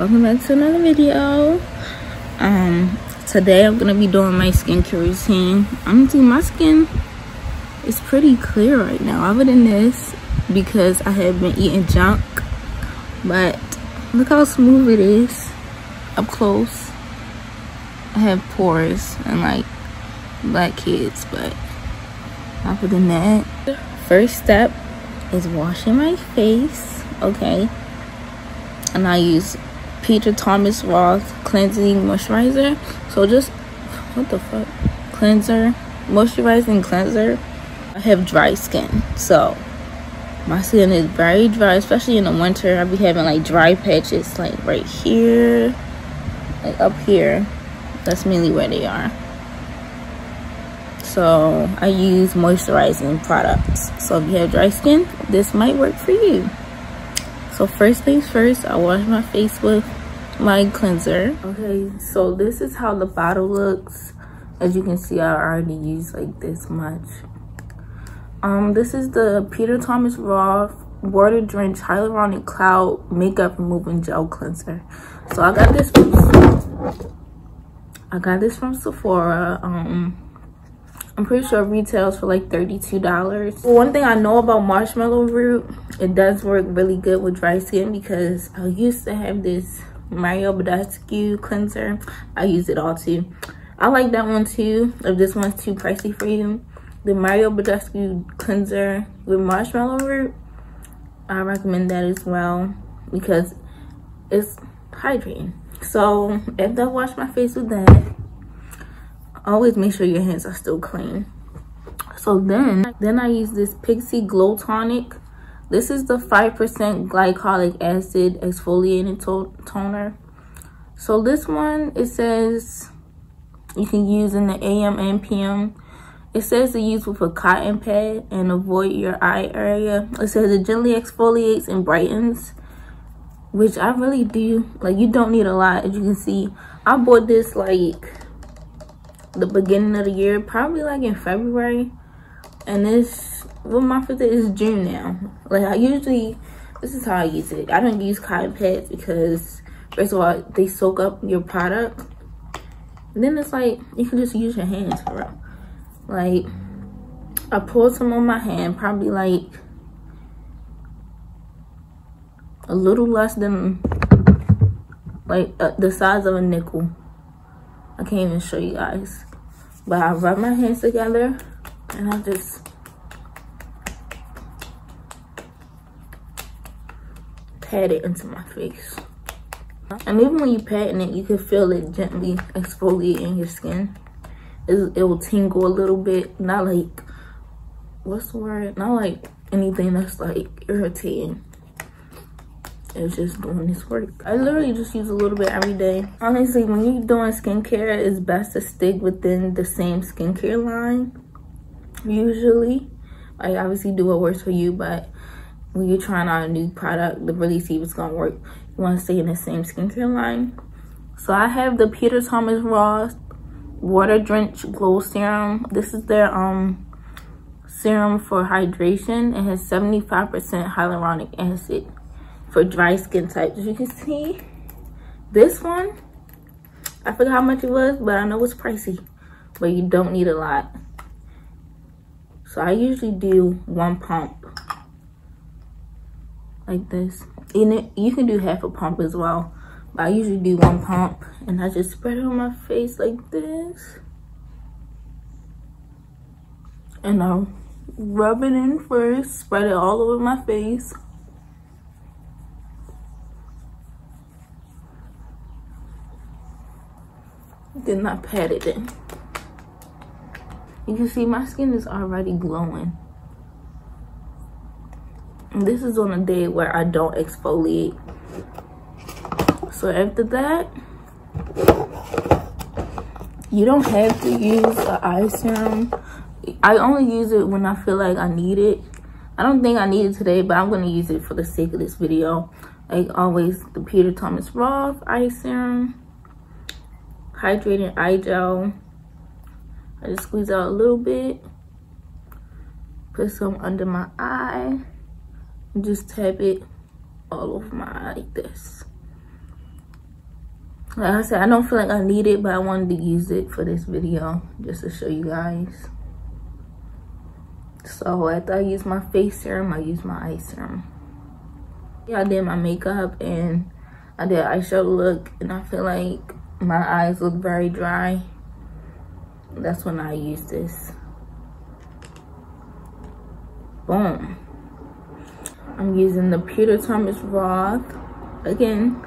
welcome back to another video. Um today i'm gonna be doing my skincare routine. I'm see my skin. It's pretty clear right now. Other than this because i have been eating junk but look how smooth it is. Up close. I have pores and like black kids but other than that first step is washing my face okay? And i use peter thomas roth cleansing moisturizer. So just what the fuck? Cleanser? Moisturizing cleanser. I have dry skin so my skin is very dry especially in the winter. I be having like dry patches like right here like up here. That's mainly where they are. So i use moisturizing products. So if you have dry skin this might work for you so first things first i wash my face with my cleanser. Okay so this is how the bottle looks. As you can see i already used like this much. Um this is the peter thomas roth water drenched hyaluronic cloud makeup removing gel cleanser. So i got this from, i got this from sephora um I'm pretty sure retails for like $32. One thing I know about marshmallow root, it does work really good with dry skin because I used to have this Mario Badescu cleanser. I use it all too. I like that one too, if this one's too pricey for you. The Mario Badescu cleanser with marshmallow root, I recommend that as well because it's hydrating. So after I wash my face with that, always make sure your hands are still clean. So then then i use this pixi glow tonic. This is the five percent glycolic acid exfoliating to toner. So this one it says you can use in the am and pm it says to use with a cotton pad and avoid your eye area. It says it gently exfoliates and brightens which i really do like you don't need a lot as you can see. I bought this like the beginning of the year, probably like in February. And this, well, my month is June now. Like I usually, this is how I use it. I don't use cotton pads because first of all, they soak up your product. And then it's like, you can just use your hands for real. Like, I pulled some on my hand, probably like a little less than like uh, the size of a nickel I can't even show you guys. But I rub my hands together and I just pat it into my face. And even when you patting it, you can feel it gently exfoliating your skin. It, it will tingle a little bit. Not like, what's the word? Not like anything that's like irritating it's just doing this work. I literally just use a little bit every day. Honestly when you're doing skincare it's best to stick within the same skincare line usually. I obviously do what works for you but when you're trying out a new product to really see what's gonna work you want to stay in the same skincare line. So i have the peter thomas roth water drenched glow serum. This is their um serum for hydration. It has 75 percent hyaluronic acid for dry skin types. As you can see, this one, I forgot how much it was, but I know it's pricey, but you don't need a lot. So I usually do one pump like this. And it, you can do half a pump as well, but I usually do one pump and I just spread it on my face like this. And I'll rub it in first, spread it all over my face. Then I pat it in. You can see my skin is already glowing. This is on a day where I don't exfoliate. So after that, you don't have to use an eye serum. I only use it when I feel like I need it. I don't think I need it today, but I'm going to use it for the sake of this video. Like always, the Peter Thomas Roth eye serum hydrating eye gel. I just squeeze out a little bit. Put some under my eye. And just tap it all over my eye like this. like I said, I don't feel like I need it, but I wanted to use it for this video just to show you guys. So after I use my face serum, I use my eye serum. Yeah, I did my makeup and I did eyeshadow look and I feel like my eyes look very dry. That's when I use this. Boom. I'm using the Peter Thomas Roth. Again,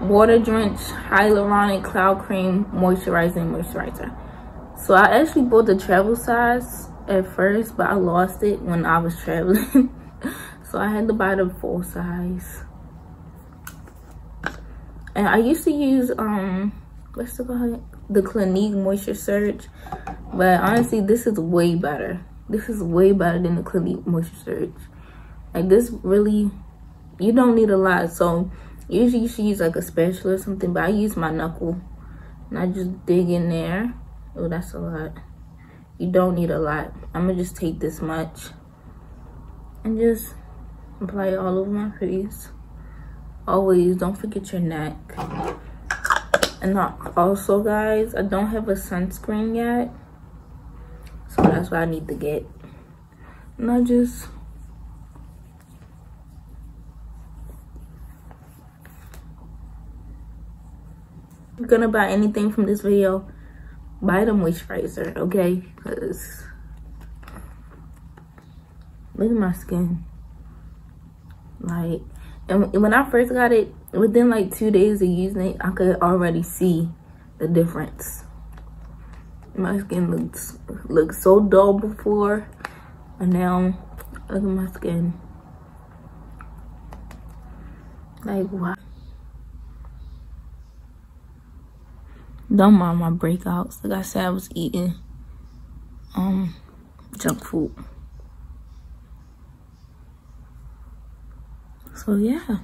water drenched hyaluronic cloud cream moisturizing moisturizer. So I actually bought the travel size at first, but I lost it when I was traveling. so I had to buy the full size. And I used to use um what's it called? The Clinique Moisture Surge. But honestly, this is way better. This is way better than the Clinique Moisture Surge. Like this really you don't need a lot. So usually you should use like a spatula or something, but I use my knuckle and I just dig in there. Oh, that's a lot. You don't need a lot. I'm gonna just take this much and just apply it all over my face. Always don't forget your neck. And also guys, I don't have a sunscreen yet. So that's what I need to get. And I just you're gonna buy anything from this video buy the moisturizer okay because look at my skin like and when i first got it within like two days of using it i could already see the difference. My skin looks looks so dull before and now look at my skin. Like what don't mind my breakouts. Like i said i was eating um junk food so yeah